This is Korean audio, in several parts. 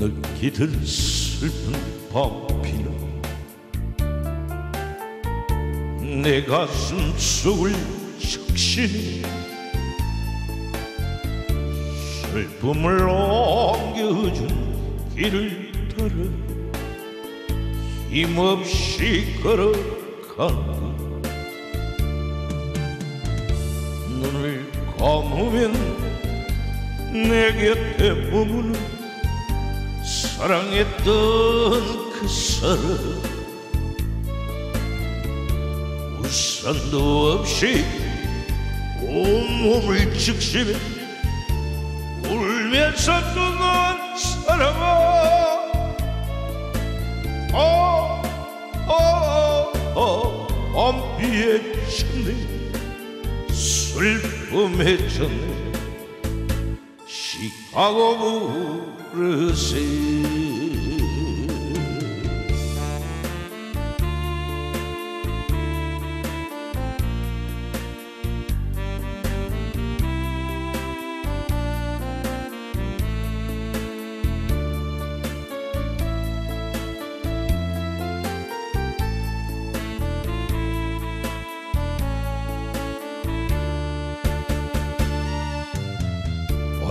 이들 슬픈 밤비는 내 가슴 속을 적시니 슬픔을 옮겨준 길을 따라 힘없이 걸어간다 눈을 감으면 내 곁에 머무는 사랑했던 그 사람. 우산도 없이 온몸을 적시며 울면서 떠난 사랑아. 어, 어, 어, 밤비에 쳤네 슬픔에 쳤네 시카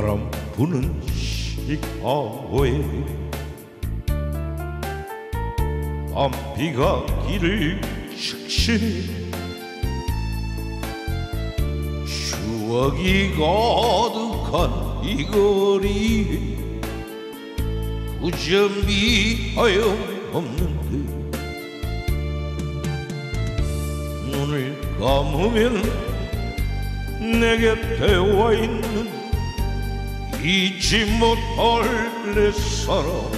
바람 부는 시카고에 밤비가 길을 적시네 추억이 가득한 이 거리에 구점이 하염없는데 눈을 감으면 내 곁에 와 있는 잊지 못할 내 사랑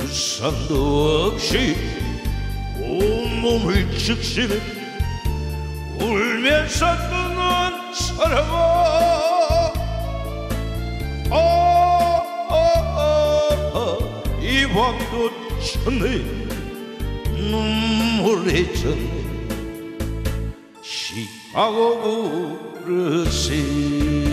우산도 없이 온몸을 적시며 울면서 떠난 사랑아. 아, 아, 아, 이 밤도 쳤네 눈물에 젖네 시카고 苦しい。